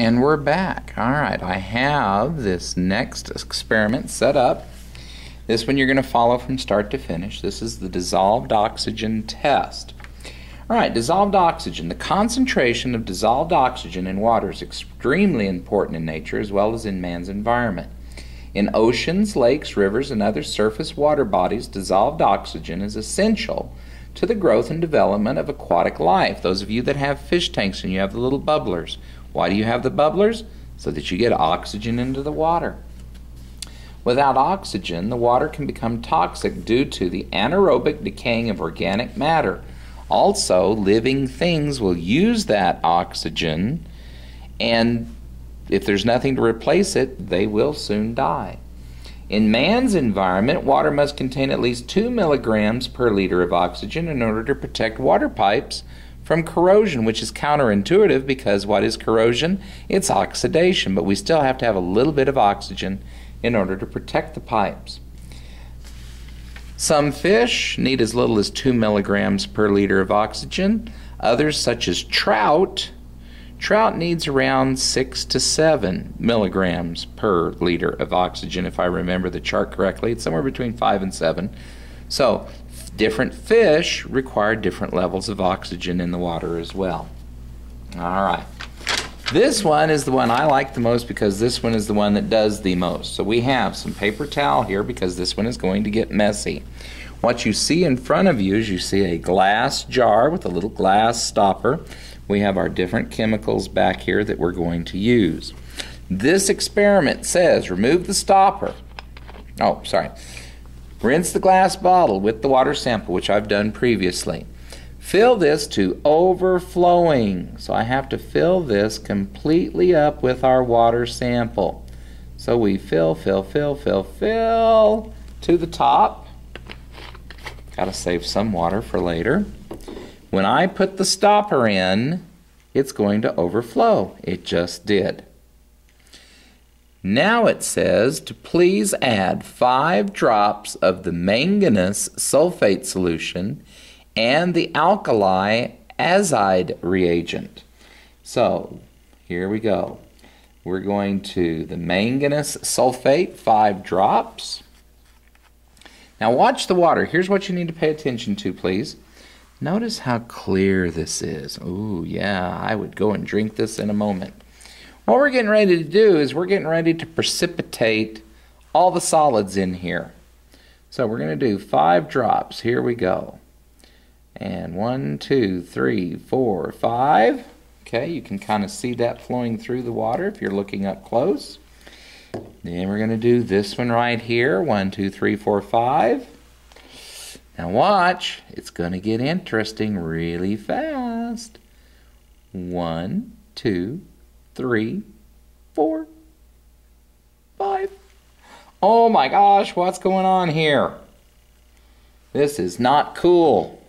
And we're back. All right, I have this next experiment set up. This one you're going to follow from start to finish. This is the dissolved oxygen test. All right, dissolved oxygen. The concentration of dissolved oxygen in water is extremely important in nature as well as in man's environment. In oceans, lakes, rivers, and other surface water bodies, dissolved oxygen is essential to the growth and development of aquatic life. Those of you that have fish tanks and you have the little bubblers, why do you have the bubblers? So that you get oxygen into the water. Without oxygen, the water can become toxic due to the anaerobic decaying of organic matter. Also, living things will use that oxygen, and if there's nothing to replace it, they will soon die. In man's environment, water must contain at least 2 milligrams per liter of oxygen in order to protect water pipes from corrosion, which is counterintuitive because what is corrosion? It's oxidation, but we still have to have a little bit of oxygen in order to protect the pipes. Some fish need as little as 2 milligrams per liter of oxygen. Others, such as trout, Trout needs around 6 to 7 milligrams per liter of oxygen, if I remember the chart correctly. It's somewhere between 5 and 7. So, different fish require different levels of oxygen in the water as well. All right. This one is the one I like the most because this one is the one that does the most. So we have some paper towel here because this one is going to get messy. What you see in front of you is you see a glass jar with a little glass stopper we have our different chemicals back here that we're going to use. This experiment says remove the stopper. Oh, sorry. Rinse the glass bottle with the water sample, which I've done previously. Fill this to overflowing. So I have to fill this completely up with our water sample. So we fill, fill, fill, fill, fill to the top. Got to save some water for later. When I put the stopper in, it's going to overflow. It just did. Now it says to please add five drops of the manganese sulfate solution and the alkali azide reagent. So here we go. We're going to the manganese sulfate, five drops. Now watch the water. Here's what you need to pay attention to, please. Notice how clear this is. Ooh, yeah, I would go and drink this in a moment. What we're getting ready to do is we're getting ready to precipitate all the solids in here. So we're going to do five drops. Here we go. And one, two, three, four, five. Okay, you can kind of see that flowing through the water if you're looking up close. Then we're going to do this one right here. One, two, three, four, five. Now watch, it's going to get interesting really fast. One, two, three, four, five. Oh my gosh, what's going on here? This is not cool.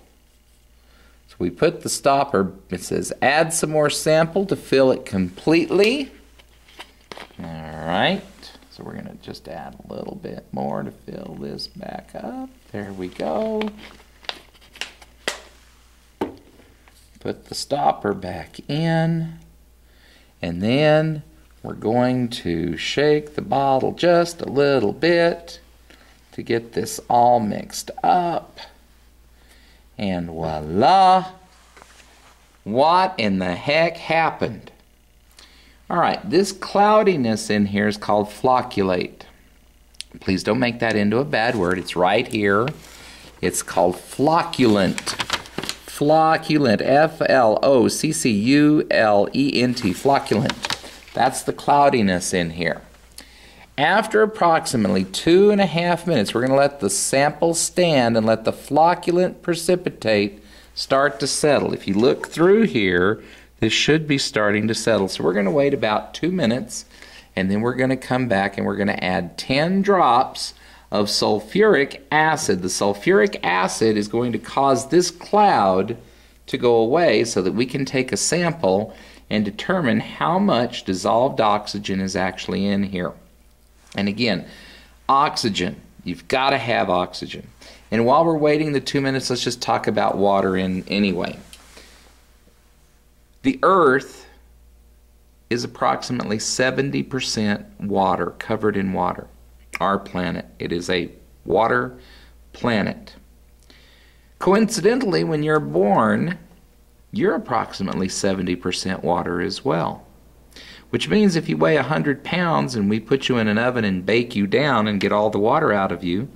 So we put the stopper, it says add some more sample to fill it completely. All right. So we're going to just add a little bit more to fill this back up. There we go. Put the stopper back in. And then we're going to shake the bottle just a little bit to get this all mixed up. And voila! What in the heck happened? All right, this cloudiness in here is called flocculate. Please don't make that into a bad word. It's right here. It's called flocculent. Flocculent. F L O C C U L E N T. Flocculent. That's the cloudiness in here. After approximately two and a half minutes, we're going to let the sample stand and let the flocculent precipitate start to settle. If you look through here, this should be starting to settle. So we're going to wait about two minutes and then we're going to come back and we're going to add 10 drops of sulfuric acid. The sulfuric acid is going to cause this cloud to go away so that we can take a sample and determine how much dissolved oxygen is actually in here. And again, oxygen. You've got to have oxygen. And while we're waiting the two minutes, let's just talk about water in anyway. The earth is approximately 70% water, covered in water. Our planet. It is a water planet. Coincidentally, when you're born, you're approximately 70% water as well. Which means if you weigh 100 pounds and we put you in an oven and bake you down and get all the water out of you,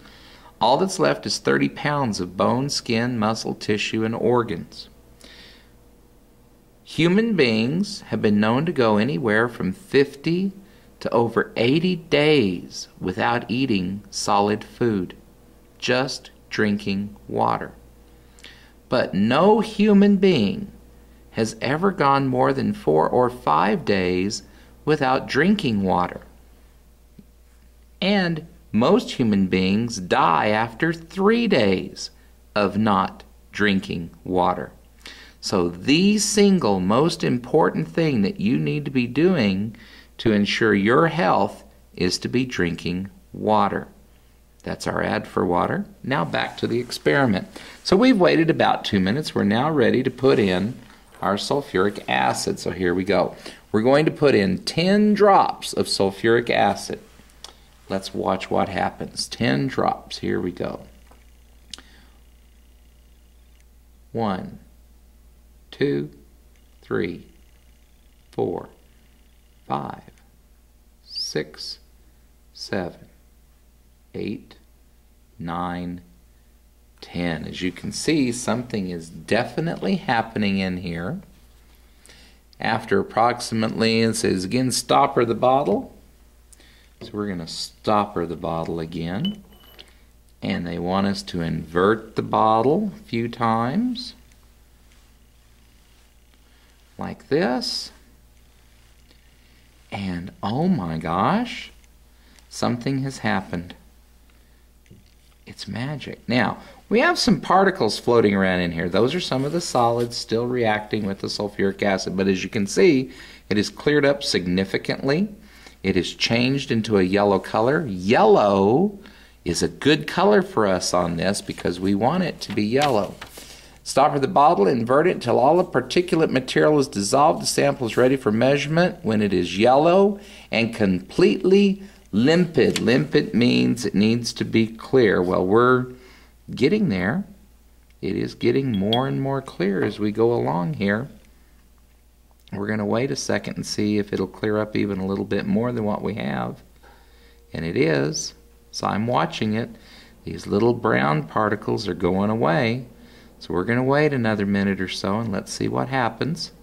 all that's left is 30 pounds of bone, skin, muscle, tissue, and organs. Human beings have been known to go anywhere from 50 to over 80 days without eating solid food, just drinking water. But no human being has ever gone more than four or five days without drinking water. And most human beings die after three days of not drinking water. So, the single most important thing that you need to be doing to ensure your health is to be drinking water. That's our ad for water. Now back to the experiment. So we've waited about two minutes. We're now ready to put in our sulfuric acid. So here we go. We're going to put in 10 drops of sulfuric acid. Let's watch what happens. 10 drops. Here we go. One, two, three, four, five, six, seven, eight, nine, ten. As you can see, something is definitely happening in here. After approximately, it says again, stopper the bottle. So we're going to stopper the bottle again. And they want us to invert the bottle a few times. Like this. And oh my gosh, something has happened. It's magic. Now, we have some particles floating around in here. Those are some of the solids still reacting with the sulfuric acid. But as you can see, it has cleared up significantly. It has changed into a yellow color. Yellow is a good color for us on this because we want it to be yellow. Stopper the bottle, invert it until all the particulate material is dissolved. The sample is ready for measurement when it is yellow and completely limpid. Limpid means it needs to be clear. Well, we're getting there. It is getting more and more clear as we go along here. We're going to wait a second and see if it'll clear up even a little bit more than what we have. And it is. So I'm watching it. These little brown particles are going away. So we're going to wait another minute or so and let's see what happens.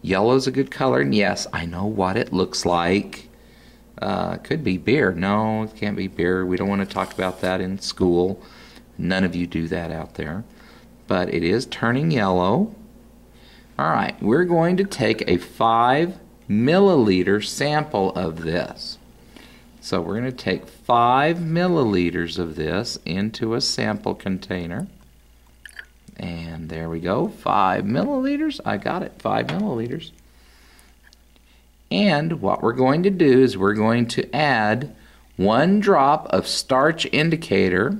Yellow's a good color, and yes, I know what it looks like. Uh, could be beer. No, it can't be beer. We don't want to talk about that in school. None of you do that out there. But it is turning yellow. All right, we're going to take a 5 milliliter sample of this. So we're going to take 5 milliliters of this into a sample container. And there we go, 5 milliliters. I got it, 5 milliliters. And what we're going to do is we're going to add one drop of starch indicator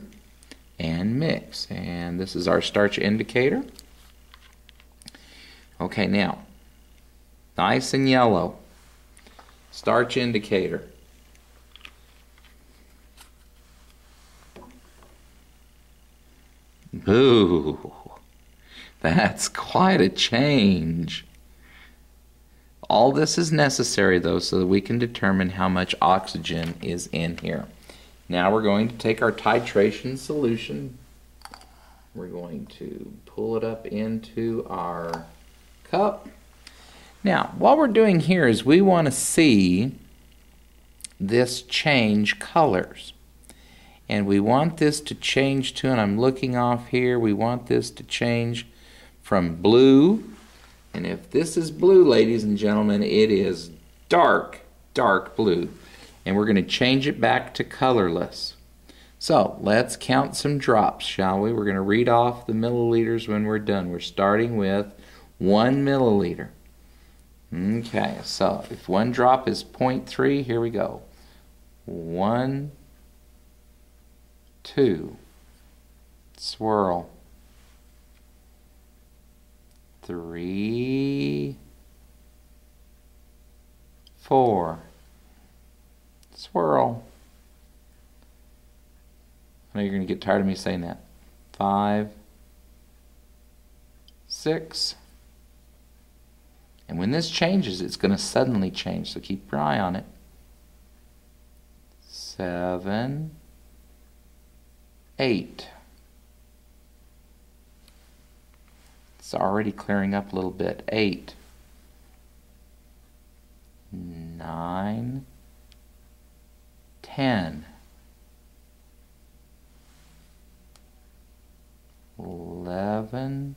and mix. And this is our starch indicator. Okay, now, nice and yellow. Starch indicator. Ooh, that's quite a change. All this is necessary though so that we can determine how much oxygen is in here. Now we're going to take our titration solution. We're going to pull it up into our cup. Now, what we're doing here is we want to see this change colors. And we want this to change to, and I'm looking off here, we want this to change from blue. And if this is blue, ladies and gentlemen, it is dark, dark blue and we're going to change it back to colorless. So let's count some drops, shall we? We're going to read off the milliliters when we're done. We're starting with one milliliter. Okay, so if one drop is 0.3, here we go. One, two, swirl, three, four. Swirl. I know you're going to get tired of me saying that. Five, six. And when this changes, it's going to suddenly change, so keep your eye on it. Seven, eight. It's already clearing up a little bit. Eight, nine, ten. 11,